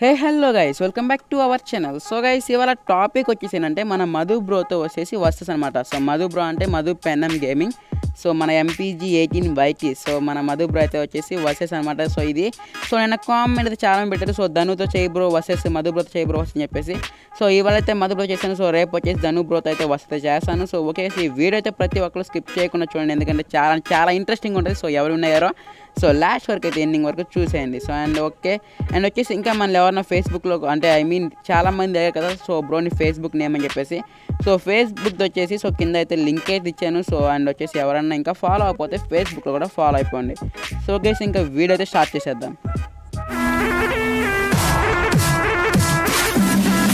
Hey hello guys welcome back to our channel so guys ఇవాళ topic వచ్చేసి ఏంటంటే మన మధు బ్రోతో వచ్చేసి వస్తుంది అనమాట సో మధు బ్రో అంటే మధు పెన్ఎం గేమింగ్ సో మన ఎంపీజీ ఎయిటీన్ వైటీ సో మన మధు బ్రో అయితే వచ్చేసి వర్సెస్ అనమాట సో ఇది. సో నేను కామెంట్ అయితే చాలా పెట్టారు. సో ధనుతో చేయి బ్రో వర్సెస్ మధు బ్రోతో చేయి బ్రో అని చెప్పేసి. సో ఇవాళ అయితే మధు బ్రో చేశాను. సో రేపు వచ్చేసి ధను బ్రోతో అయితే వసతి చేస్తాను. సో ఓకే ఈ వీడియో అయితే ప్రతి ఒక్కరు స్కిప్ చేయకుండా చూడండి. ఎందుకంటే చాలా చాలా ఇంట్రెస్టింగ్ ఉంటుంది. సో ఎవరు ఉన్నారో సో లాస్ట్ వరకు అయితే ఎండింగ్ వరకు చూసేయండి. సో అండ్ ఓకే అండ్ వచ్చేసి ఇంకా మన ఎవరైనా ఫేస్బుక్లో అంటే ఐ మీన్ చాలా మంది అయ్యారు కదా సో బ్రోని ఫేస్బుక్ నేమ్ అని చెప్పేసి. సో ఫేస్బుక్ వచ్చేసి సో కింద అయితే లింక్ అయితే ఇచ్చాను. సో అండ్ వచ్చేసి ఎవరన్నా ఇంకా ఫాలో అయిపోతే ఫేస్బుక్లో కూడా ఫాలో అయిపోండి. సో గేసి ఇంకా వీడియో అయితే స్టార్ట్ చేసేద్దాం.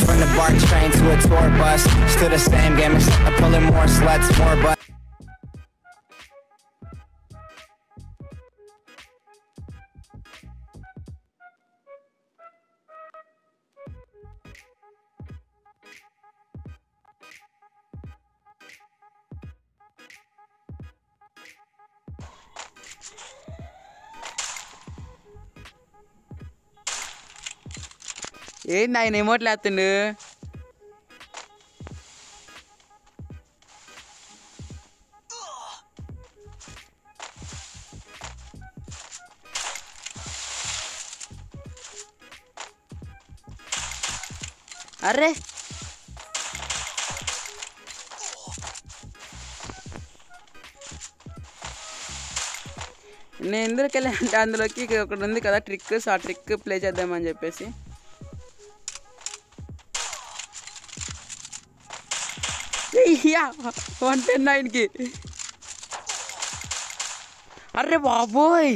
From BART train to a tour bus, still the same game. I'm pulling more sluts, more butts. ఏంది ఆయన ఎమోట్లు వేస్తుండు అరే! నేను ఎందుకు వెళ్ళా అంటే అందులోకి ఒకటి ఉంది కదా ట్రిక్ సో ఆ ట్రిక్ ప్లే చేద్దామని చెప్పేసి. వన్ టెన్ నైన్కి. అరే బాబోయ్!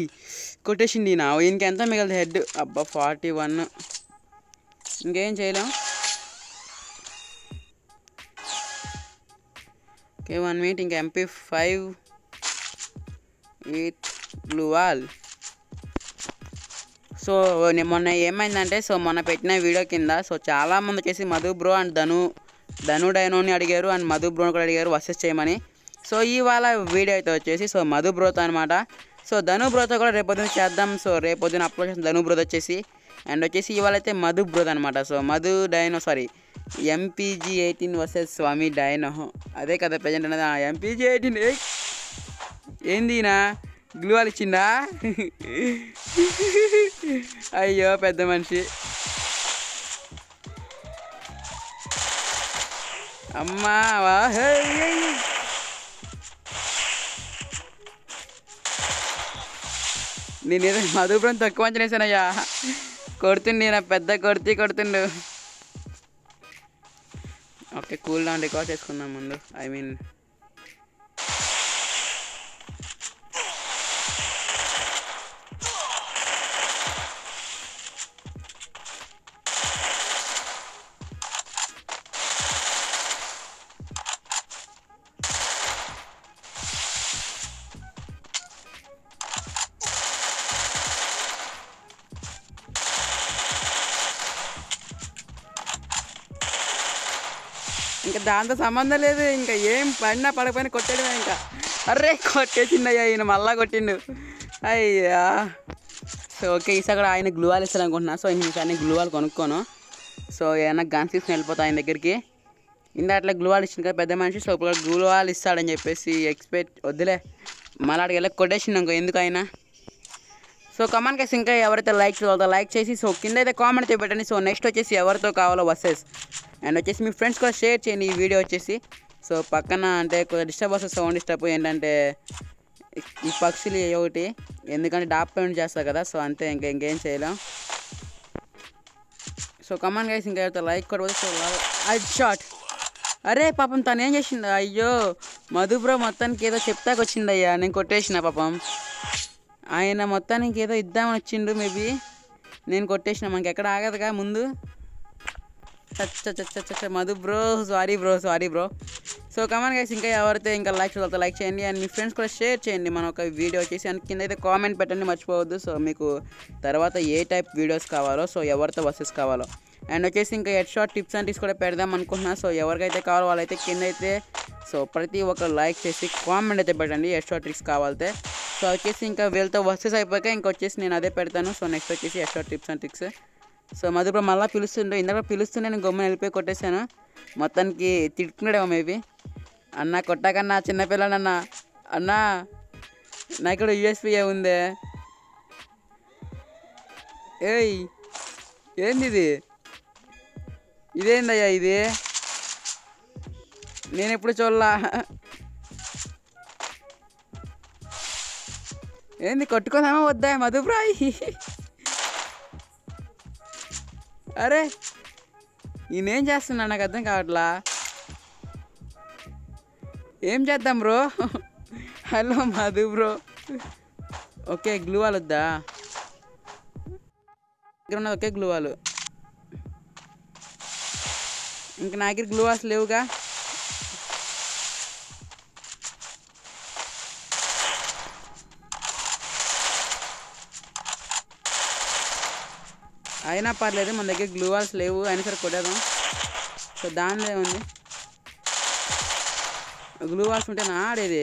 కొట్టేసింది నా ఇంకెంత మిగలదు హెడ్? అబ్బా ఫార్టీ వన్. ఇంకేం చేయలేం. Okay one minute. ఇంకా MP five eight glue wall so మొన్న ఏమైందంటే సో మొన్న పెట్టిన వీడియో కింద సో చాలా మంది వచ్చేసి మధు బ్రో అండ్ ధను ధను డైనోని అడిగారు అండ్ మధు బ్రోని కూడా అడిగారు వర్సెస్ చేయమని. సో ఇవాళ వీడియో అయితే వచ్చేసి సో మధు బ్రోతో అనమాట సో ధను బ్రోతో కూడా రేపొద్దున చేద్దాం. సో రేపొద్దున అప్లోడ్ చేసిన ధను బ్రోతో వచ్చేసి అండ్ వచ్చేసి ఇవాళ అయితే మధు బ్రోత్ అనమాట so Madhu dino sorry MPG eighteen versus Swami dino. అదే కదా ప్రజెంట్ అనేది ఎంపీజీ ఎయిటీన్ ఏందినా గ్లూవాల్ ఇచ్చిందా అయ్యో పెద్ద మనిషి. అమ్మా వా నేనేదో మధుపురం తక్కువ అంచనేసానయ్యా. కొడుతుండే నా పెద్ద కొడితే కొడుతుండు. ఓకే కూల్ డౌన్ రికార్డ్ చేసుకుందాం ముందు ఐ మీన్ ఇంకా దాంతో సంబంధం లేదు. ఇంకా ఏం పడినా పడకపోయినా కొట్టాడు ఇంకా. అర్రే కొట్టేసిండయ్యా ఈయన మళ్ళా కొట్టిండు. అయ్యా. సో ఓకే ఈసారి కూడా ఆయన గ్లూవాలు ఇస్తాను అనుకుంటున్నా సో ఈసారి నేను గ్లూవాల్ కొనుక్కోను. సో ఏమైనా గన్స్ తీసుకుని వెళ్ళిపోతా ఆయన దగ్గరికి. ఇందా అట్లా గ్లూవాలు ఇచ్చింది కదా పెద్ద మనిషి సో ఇప్పుడు గ్లూవాల్ ఇస్తాడని చెప్పేసి ఎక్స్పెక్ట్ వద్దులే. మళ్ళీ అడిగి వెళ్ళి కొట్టేసిండు ఇంకో ఎందుకు అయినా సో కమాన్ కేసు ఇంకా ఎవరైతే లైక్ చేయాలో లైక్ చేసి సో కింద అయితే కామెంట్ పెట్టండి. సో నెక్స్ట్ వచ్చేసి ఎవరితో కావాలో వర్సెస్ అండ్ వచ్చేసి మీ ఫ్రెండ్స్ కూడా షేర్ చేయండి ఈ వీడియో వచ్చేసి. సో పక్కన అంటే కొద్దిగా డిస్టర్బ్ వస్తుంది సౌండ్ డిస్టర్బ్ ఏంటంటే ఈ పక్షులు ఒకటి. ఎందుకంటే డాప్ పెయింట్ చేస్తారు కదా సో అంతే ఇంకా ఇంకేం చేయలేం. సో కమాన్ గైస్ ఇంకా ఎవరితో లైక్ కూడా సో అది షార్ట్ అరే పాపం తను ఏం చేసింది? అయ్యో మధుబ్రో మొత్తానికి ఏదో చెప్తాకొచ్చిందయ్యా. నేను కొట్టేసిన పాపం. ఆయన మొత్తానికి ఏదో ఇద్దామని వచ్చిండు మేబీ. నేను కొట్టేసిన మనకి ఎక్కడ ఆగదుగా ముందు. చచ్చ చచ్చ చచ్చ Madhu bro sorry bro sorry bro. So come on guys ఇంకా ఎవరైతే ఇంకా లైక్ చూడాలి లైక్ చేయండి. అండ్ మీ ఫ్రెండ్స్ కూడా షేర్ చేయండి. మన ఒక వీడియో వచ్చేసి అండ్ కింద అయితే కామెంట్ పెట్టండి మర్చిపోవద్దు. సో మీకు తర్వాత ఏ టైప్ వీడియోస్ కావాలో సో ఎవరితో వర్సెస్ కావాలో. అండ్ వచ్చేసి ఇంకా head shot tips and tips కూడా పెడదాం అనుకుంటున్నా. సో ఎవరికైతే కావాలో వాళ్ళైతే కింద అయితే సో ప్రతి ఒక్క లైక్ చేసి కామెంట్ అయితే పెట్టండి హెడ్ షాట్ ట్రిక్స్ కావాలితే సో వచ్చేసి ఇంకా వీళ్ళతో వర్సెస్ అయిపోయాక ఇంకా వచ్చేసి నేను అదే పెడతాను సో నెక్స్ట్ వచ్చేసి extra tips and tricks so Madhu మళ్ళీ పిలుస్తుండే ఇందాక పిలుస్తుండే నేను గమ్మున వెళ్ళిపోయి కొట్టేశాను మొత్తానికి తిట్టుకున్నాడేమో మేబీ అన్న కొట్టాకన్నా చిన్నపిల్లడన్న అన్నా నా ఇక్కడ యూఎస్పీఏ ఉందే ఏయ్ ఏంది ఇది ఇదేందయ్యా ఇది నేను ఎప్పుడు చూడలా ఏంది కొట్టుకుందామా వద్దా మధుప్రాయ్ అరే నేనేం చేస్తున్నా నాకు అర్థం కావట్లా? ఏం చేద్దాం bro? Hello Madhu bro. Okay glue wall వద్దా? దగ్గర ఉన్నది ఒకే గ్లూ వాల్ ఇంక నా దగ్గర గ్లూ వాల్స్ లేవుగా? అయినా పర్లేదు మన దగ్గర గ్లూ వాల్స్ లేవు అయినా సరే కొట్టేద్దాం సో దానిలో ఏముంది? గ్లూ వాల్స్ ఉంటే నా ఆడేది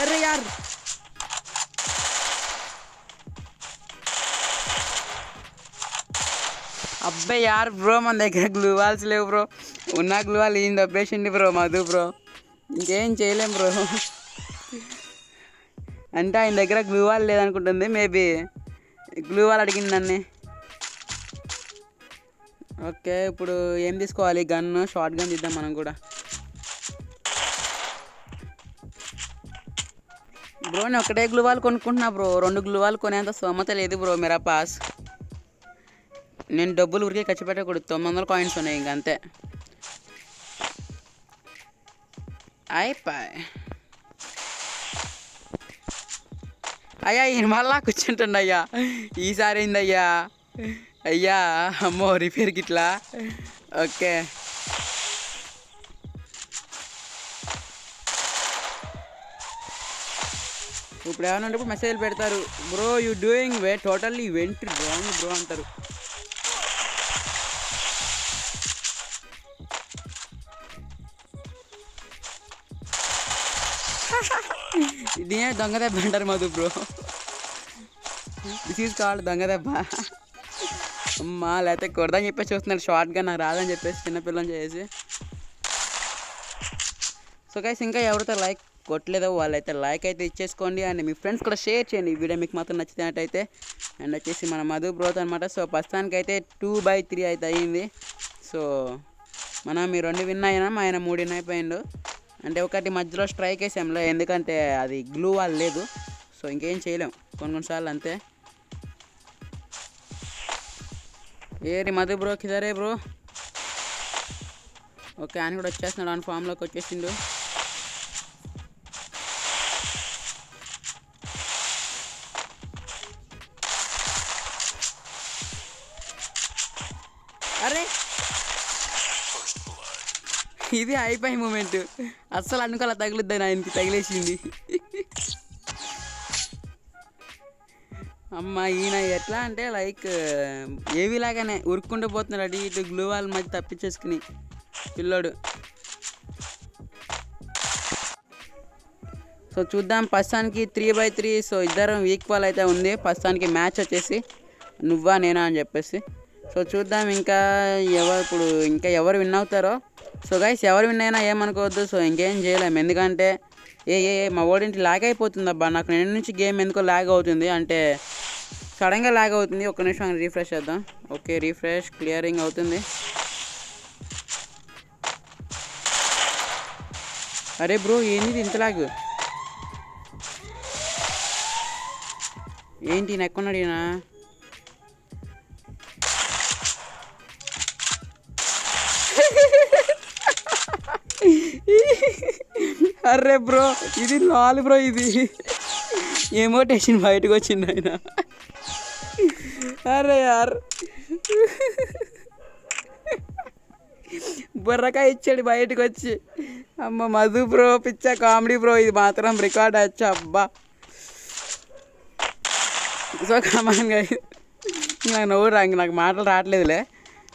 అరే యార్! అబ్బాయి యార్ బ్రో మన దగ్గర గ్లూ వాల్స్ లేవు బ్రో. ఉన్న గ్లూ వాల్ ఈయన దబ్బేసిండి బ్రో మధు బ్రో. ఇంకేం చేయలేం బ్రో. అంటే ఆయన దగ్గర గ్లూ వాల్ లేదనుకుంటుంది మేబీ గ్లూ వాల్ అడిగింది నన్ను. ఓకే ఇప్పుడు ఏం తీసుకోవాలి? గన్ షార్ట్ గన్ తీద్దాం మనం కూడా. బ్రో నేను ఒకటే గ్లూవాలు కొనుక్కుంటున్నా బ్రో. రెండు గ్లూవాలు కొనేంత స్తోమత లేదు బ్రో మీరా పాస్ నేను డబ్బులు ఊరికే ఖర్చు పెట్టకూడదు. తొమ్మిది వందల కాయిన్స్ ఉన్నాయి ఇంకంతే అంతే అయిపోయి అయ్యా ఈయన మళ్ళా కూర్చుంటుండ అయ్యా. ఈసారి అయిందయ్యా అయ్యా? అమ్మో రిపేర్కి ఇట్లా? ఓకే. ఇప్పుడు ఏమైనా ఉంటే మెసేజ్ పెడతారు. Bro you doing way totally went wrong bro అంటారు. ఏ దొంగ దెబ్బ అంటారు Madhu bro. This is called దొంగ దెబ్బ. అమ్మా లేకపోతే కొడదని చెప్పేసి చూస్తున్నాడు. షార్ట్గా నాకు రాదని చెప్పేసి చిన్నపిల్లని చేసి. సో గైస్ ఇంకా ఎవరితో లైక్ కొట్టలేదో వాళ్ళైతే లైక్ అయితే ఇచ్చేసుకోండి అండ్ మీ ఫ్రెండ్స్ కూడా షేర్ చేయండి. ఈ వీడియో మీకు మాత్రం నచ్చినట్టయితే. అండ్ వచ్చేసి మన మధు బ్రోత్ అనమాట సో ప్రస్తుతానికి అయితే టూ బై త్రీ అయితే అయ్యింది సో మనం మీ రెండు విన్ అయినాం. ఆయన మూడు విన్ అయిపోయిండు. అంటే ఒకటి మధ్యలో స్ట్రైక్ వేసాంలో ఎందుకంటే అది గ్లూ వాళ్ళు లేదు. సో ఇంకేం చేయలేం. కొన్ని కొన్నిసార్లు అంతే. ఏరి మధు బ్రో కిదరే బ్రో. ఓకే ఆయన కూడా వచ్చేస్తున్నాడు. ఆయన ఫామ్లోకి వచ్చేసిండు. అరే! ఇది అయిపోయి మూమెంట్ అస్సలు అనుకోలే తగులుద్దని ఆయనకి తగిలేసింది. అమ్మ ఈయన ఎట్లా అంటే లైక్ ఏవిలాగానే ఉరుక్కుంటూ పోతున్నాడు అటు ఇటు గ్లూ వాళ్ళ మధ్య తప్పించేసుకుని పిల్లోడు. సో చూద్దాం ప్రస్తుతానికి త్రీ బై త్రీ సో ఇద్దరం ఈక్వల్ అయితే ఉంది. ప్రస్తుతానికి మ్యాచ్ వచ్చేసి నువ్వా నేనా అని చెప్పేసి. సో చూద్దాం ఇంకా ఎవరు ఇప్పుడు ఇంకా ఎవరు విన్ అవుతారో. సో గైస్ ఎవరు విన్ అయినా ఏమనుకోవద్దు. సో ఇంకేం చేయలేము ఎందుకంటే ఏ ఏ మా ఓడింటి లాగ్ అయిపోతుంది అబ్బా. నాకు నేను నుంచి గేమ్ ఎందుకో లాగ్ అవుతుంది. అంటే సడన్గా లాగ్ అవుతుంది. ఒక్క నిమిషం రీఫ్రెష్ చేద్దాం. ఓకే రీఫ్రెష్ క్లియరింగ్ అవుతుంది. అరే బ్రో ఏంది ఇంత లాగ్ ఏంటి నెక్కున్నాడు ఎక్కడున్నాడు ఈయన? అర్రే బ్రో ఇది లాల్ బ్రో ఇది. ఏమోటేషన్ బయటకు వచ్చింది ఆయన. అరే యార్. బుర్రకాయ ఇచ్చాడు బయటకు వచ్చి. అమ్మ మధు బ్రో పిచ్చ కామెడీ బ్రో ఇది మాత్రం రికార్డ్ వచ్చా అబ్బా. సో కమాన్ నాకు నవ్వు రా నాకు మాటలు రావట్లేదులే.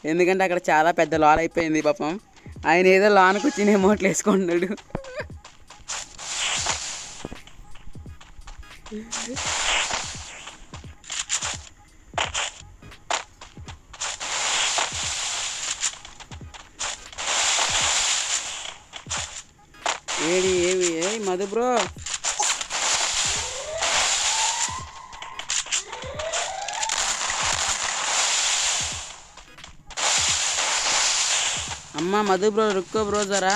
ఎందుకంటే అక్కడ చాలా పెద్ద లాల్ అయిపోయింది పాపం. ఆయన ఏదో లానకు వచ్చి మోట్లు వేసుకుంటున్నాడు. ఏడి ఏవి? ఏ మధు బ్రో. మధు బ్రో రుక్కో బ్రో జరా.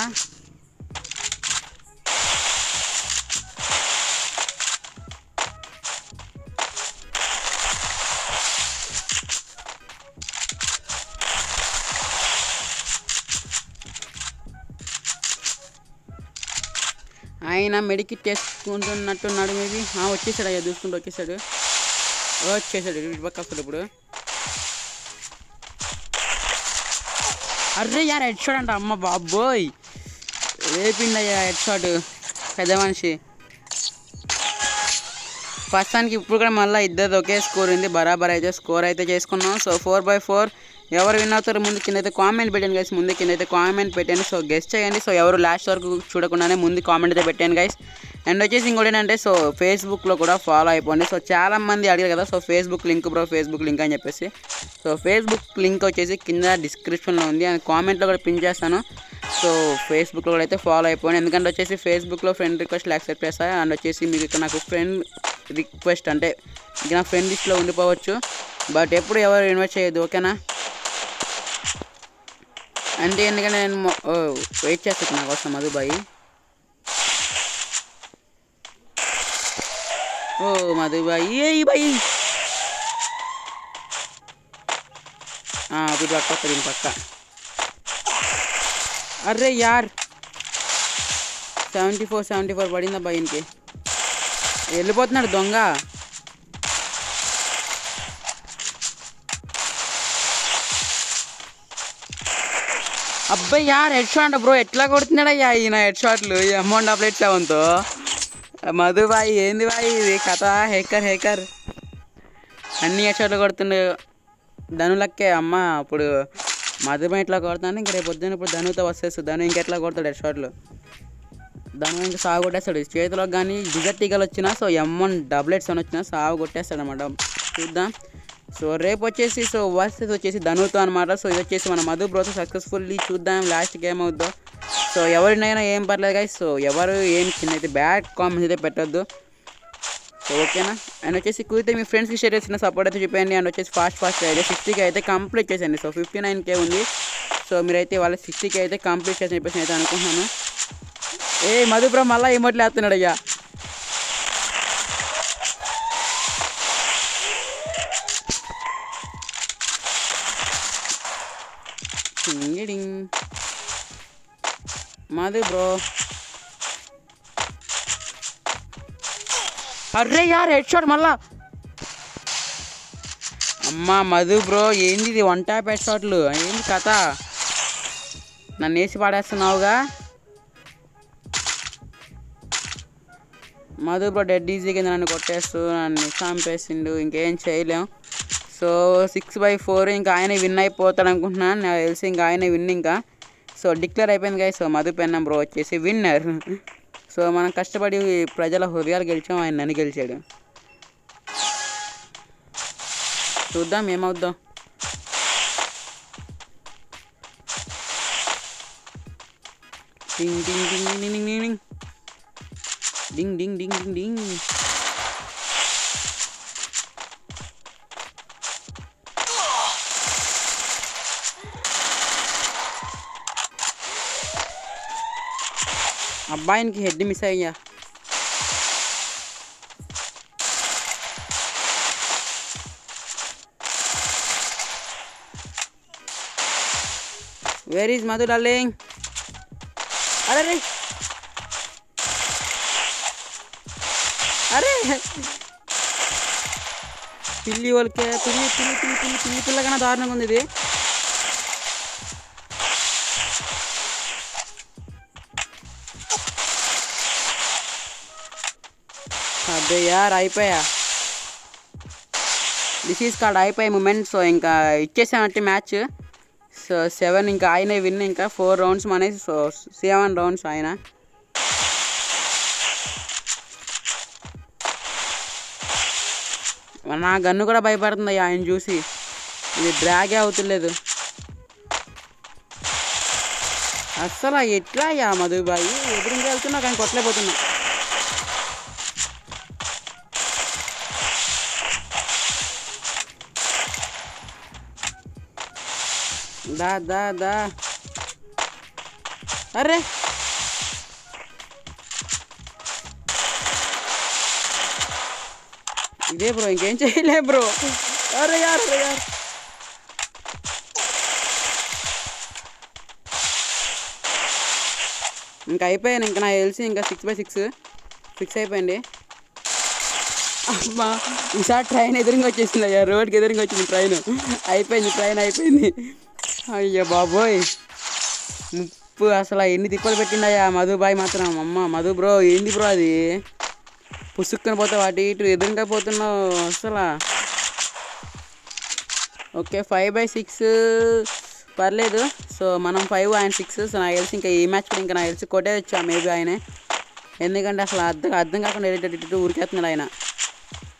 ఆయన మెడికిట్ చేసుకుంటున్నట్టున్నాడు మేబీ. వచ్చేసాడు అయ్యా చూసుకుంటూ వచ్చేసాడు. వచ్చేసాడు ఇటు పక్క వస్తాడు ఇప్పుడు. అర్రే యార్ హెడ్ షాట్ అంట. అమ్మ బాబోయ్. రేపిండయ్యా హెడ్ షాట్? పెద్ద మనిషి. ప్రస్తుతానికి ఇప్పుడు కూడా మళ్ళీ ఇద్దరు ఒకే స్కోర్ ఉంది. బరాబర్ అయితే స్కోర్ అయితే చేసుకున్నాం. So four by four. ఎవరు విన్ అవుతారో ముందు కింద అయితే కామెంట్ పెట్టాను గైస్ ముందు కింద అయితే కామెంట్ పెట్టండి. సో గెస్ట్ చేయండి. సో ఎవరు లాస్ట్ వరకు చూడకుండానే ముందు కామెంట్ అయితే పెట్టాను గైస్ అండ్ వచ్చేసి ఇంకోటి ఏంటంటే సో ఫేస్బుక్లో కూడా ఫాలో అయిపోండి. సో చాలా మంది అడిగారు కదా so Facebook link bro Facebook link అని చెప్పేసి. సో ఫేస్బుక్ లింక్ వచ్చేసి కింద డిస్క్రిప్షన్లో ఉంది. అండ్ కామెంట్లో కూడా పిన్ చేస్తాను. సో ఫేస్బుక్లో కూడా అయితే ఫాలో అయిపోయాను ఎందుకంటే వచ్చేసి ఫేస్బుక్లో ఫ్రెండ్ రిక్వెస్ట్లు యాక్సెప్ట్ చేస్తాయి అండ్ వచ్చేసి మీకు ఇక్కడ నాకు ఫ్రెండ్ రిక్వెస్ట్ అంటే ఇక నా ఫ్రెండ్ లిస్ట్లో ఉండిపోవచ్చు. బట్ ఎప్పుడు ఎవరు ఇన్వైట్ చేయొద్దు ఓకేనా అంటే ఎందుకంటే నేను ఓ, వెయిట్ చేస్తాను నా కోసం మధుబాయి. ఓ మధుబాయి ఏ బాయి. వీటి పక్క వస్తుంది దీని పక్క. అర్రే యార్. సెవెంటీ ఫోర్ సెవెంటీ ఫోర్ పడిందా బయన్కి? వెళ్ళిపోతున్నాడు దొంగ. అబ్బాయి యార్ హెడ్ షాట్ బ్రో ఎట్లా కొడుతున్నాడయ్యా ఈయన హెడ్ షాట్లు అమౌంట్ అప్డేట్ సెవెన్తో మధు బాయ్ ఏంది బాయ్ ఇది? కథ హేకర్ హేకర్ అన్ని హెడ్ షాట్లు కొడుతుండే. ధనులక్కే అమ్మ ఇప్పుడు మధుబాయ్ ఇట్లా కొడతాను ఇంక రేపు పొద్దున్న ఇప్పుడు ధనుతో వస్తేస్తుంది ధను ఇంకెట్లా కొడతాడు హెడ్ షాట్లు ధను ఇంకా సాగు కొట్టేస్తాడు. చేతిలోకి కానీ డిజర్ టీగలు వచ్చినా సో ఎమ్మన్ డబ్లెట్స్ అని వచ్చినా సాగు కొట్టేస్తాడు అనమాట చూద్దాం. సో రేపు వచ్చేసి సో వర్సెస్ వచ్చేసి ధనుతో అనమాట సో ఇది వచ్చేసి మన మధు బ్రోతో సక్సెస్ఫుల్లీ చూద్దాం. లాస్ట్ గేమ్ అవుద్దాం. సో ఎవరినైనా ఏం పర్లేదు కానీ సో ఎవరు ఏం చిన్న అయితే బ్యాడ్ కామెంట్స్ అయితే పెట్టొద్దు. సో ఓకేనా? అండ్ వచ్చేసి కుదిరితే మీ ఫ్రెండ్స్కి షేర్ చేసిన సపోర్ట్ అయితే చెప్పండి అండ్ వచ్చేసి ఫాస్ట్ ఫాస్ట్ అయితే సిక్స్టీకి అయితే కంప్లీట్ చేసేయండి. సో ఫిఫ్టీ నైన్కే ఉంది. సో మీరైతే వాళ్ళ సిక్స్టీకి అయితే కంప్లీట్ చేసి చెప్పేసి అయితే అనుకుంటున్నాను. ఏ మధుపురం మళ్ళీ ఇమోట్లు వేస్తున్నాడు అయ్యా డింగిడింగ్ మధు బ్రో అర్రే యార్ హెడ్ షాట్ మళ్ళా. అమ్మా మధు బ్రో ఏంది ఇది? వన్ ట్యాప్ హెడ్ షాట్లు ఏంది కథ? నన్ను వేసి పాడేస్తున్నావుగా? మధు బ్రో డెడ్ ఈజీ కింద నన్ను కొట్టేస్తూ నన్ను చంపేసిండు. ఇంకేం చేయలేం. సో సిక్స్ బై ఫోర్ ఇంకా ఆయన విన్ అయిపోతాడు అనుకుంటున్నాను నాకు తెలిసి ఇంకా ఆయనే విన్ ఇంకా. సో డిక్లేర్ అయిపోయింది కదా సో మధు పెన్నం బ్రో వచ్చేసి విన్నర్ సో మనం కష్టపడి ప్రజల హృదయాలు గెలిచాం ఆయన నన్ను గెలిచాడు. చూద్దాం ఏమవుద్దాం. డింగ్ డింగ్ డింగ్ డింగ్ డింగ్ డింగ్. డింగ్ డింగ్ డింగ్ డింగ్ డింగ్. अब्बा इनकी head miss uh where is Madhu darling अरे अरे अरे पिल्ली वाले पिल्ली पिल्ली पिल्ली पिल्ली पिल्ली पिल्ला दारण అదే యార్ అయిపోయా దిస్ ఈజ్ కార్డ్ అయిపోయి మూమెంట్ సో ఇంకా ఇచ్చేసానంటే మ్యాచ్ సో సెవెన్ ఇంకా ఆయన విన్ ఇంకా ఫోర్ రౌండ్స్ అనేసి సో సెవెన్ రౌండ్స్ ఆయన. నా గన్ను కూడా భయపడుతుంది ఆయన చూసి. ఇది డ్రాగే అవుతులేదు. అస్సలు ఎట్లా అయ్యా మధుబాయి? ఎదురుగా వెళ్తున్నా కానీ కొట్టలేకపోతున్నా. దా దా దా. అరే. ఇదే బ్రో ఇంకేం చేయలే బ్రో. అరే యార్ అరే యార్ ఇంకా అయిపోయాను ఇంకా నాకు తెలిసి ఇంకా సిక్స్ బై సిక్స్ ఫిక్స్ అయిపోయింది. అమ్మా ఈసారి ట్రైన్ ఎదురుగా వచ్చేసింది అయ్యా రోడ్కి ఎదురుగా వచ్చింది ట్రైన్ అయిపోయింది ట్రైన్ అయిపోయింది. అయ్యో బాబోయ్. ముప్పు అసలు ఎన్ని తిప్పలు పెట్టిండయ్యా? మధుబాయ్ మాత్రం. అమ్మ మధు బ్రో ఏంది బ్రో అది? పుసుక్కుని పోతావు అటు ఇటు ఎదురుగా పోతున్నావు అసలు. ఓకే ఫైవ్ బై సిక్స్ పర్లేదు. సో మనం ఫైవ్ ఆయన సిక్స్ సో నాకు తెలిసి ఇంకా ఈ మ్యాచ్ కూడా ఇంకా నాకు తెలిసి కొట్టే మేబీ ఆయనే. ఎందుకంటే అసలు అర్థం అర్థం కాకుండా వెళ్ళేటట్టు ఇటు ఇటు ఊరికేస్తున్నాడు ఆయన.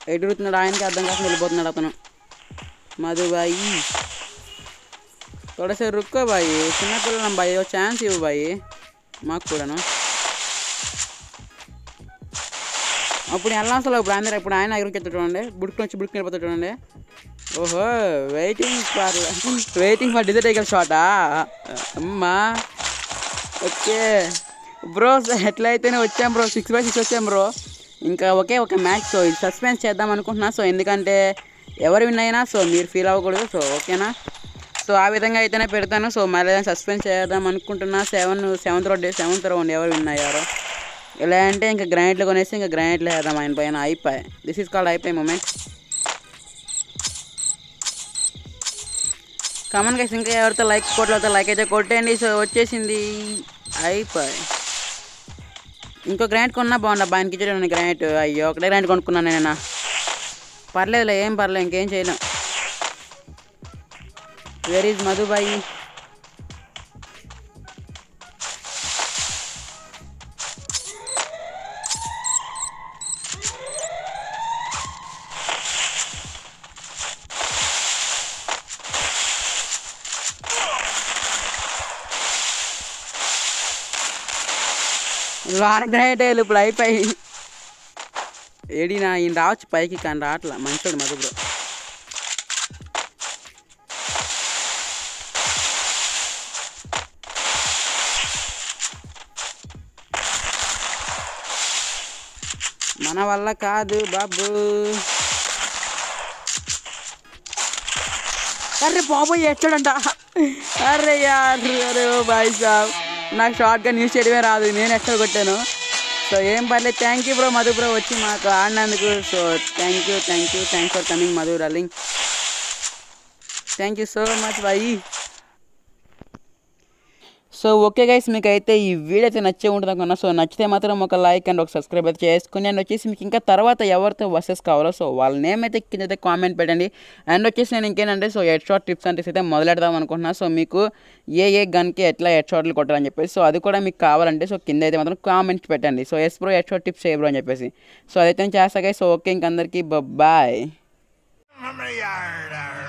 ఎదురుతున్నాడు ఆయనకి అర్థం కాకుండా వెళ్ళిపోతున్నాడు అతను. మధుబాయి. తొడసే రుక్కో బాయి చిన్నపిల్లలం బాయి ఓ ఛాన్స్ ఇవ్వు బాయి మాకు కూడాను. అప్పుడు ఎలా అసలు ఇప్పుడు ఆయన ఇప్పుడు ఆయన ఎగురికి చూడండి. బుడుకుని వచ్చి బుడుకుని వెళ్ళిపోతా చూడండి. ఓహో waiting for waiting for dessert ఐకల్ షాటా అమ్మా. ఓకే. బ్రో ఎట్లయితేనే వచ్చాం బ్రో. సిక్స్ బై సిక్స్ వచ్చాం బ్రో. ఇంకా ఒకే ఒక మ్యాచ్. సో ఇది సస్పెన్స్ చేద్దాం అనుకుంటున్నా. సో ఎందుకంటే ఎవరు విన్ అయినా సో మీరు ఫీల్ అవ్వకూడదు. సో ఓకేనా? సో ఆ విధంగా అయితేనే పెడతాను. సో మళ్ళీ సస్పెన్స్ చేద్దాం అనుకుంటున్నా. Seven seventh road seventh round ఎవరు విన్ ఎలా అంటే ఇంకా గ్రానైట్లు కొనేసి ఇంకా గ్రానైట్లు వేద్దాం ఆయన పైన. అయిపోయి. దిస్ ఈస్ కాల్డ్ అయిపోయి మూమెంట్ కామన్ గైస్ ఇంకా ఎవరితో లైక్ కొట్టలేదో లైక్ అయితే కొట్టండి. సో వచ్చేసింది. అయిపోయి. ఇంకో గ్రానైట్ కొన్నా బాగుండు అబ్బా. ఆయనకి ఇచ్చేటండి అయ్యో ఒకటే గ్రానైట్ కొనుక్కున్నాను నేను? పర్లేదులే ఏం పర్లేదు ఇంకేం చేయలేం. వేర్ ఈజ్ మధుబాయి వాన గ్రానైట్ ఇప్పుడు అయిపోయి ఏడి నా ఈయన రావచ్చు పైకి కానీ రావట్లా మంచోడు మధు బ్రో మన వల్ల కాదు బాబు. అరే బాబోయ్ ఎచ్చాడంట అరే యార్ అరే ఓ బాయ్ సాబ్. నాకు షార్ట్గా న్యూస్ చేయడమే రాదు నేను ఎక్కడ కొట్టాను? సో ఏం పర్లేదు thank you bro Madhu bro వచ్చి మాకు ఆడినందుకు. So thank you thank you thanks for coming Madhu darling thank you so much bye so okay guys మీకు అయితే ఈ వీడియో అయితే నచ్చే ఉంటుంది అనుకున్నా సో నచ్చితే మాత్రం ఒక లైక్ అండ్ ఒక సబ్స్క్రైబ్ అయితే చేసుకుని అండ్ వచ్చేసి మీకు ఇంకా తర్వాత ఎవరితో వర్సెస్ కావాలో సో వాళ్ళ నేమ్ అయితే కింద అయితే కామెంట్ పెట్టండి. అండ్ వచ్చేసి నేను ఇంకేంటంటే సో హెడ్ షాట్ టిప్స్ అంటే అయితే మొదలెడదాం అనుకుంటున్నా సో మీకు ఏ ఏ గన్కి ఎట్లా హెడ్ షాట్లు కొట్టాలని చెప్పేసి సో అది కూడా మీకు కావాలంటే సో కింద అయితే మాత్రం కామెంట్ పెట్టండి. So yes bro head shot tips ఏ బ్రో అని చెప్పేసి. సో అదైతే నేను చేస్తా గైస్ సో ఓకే ఇంకందరికీ బాయ్. From the.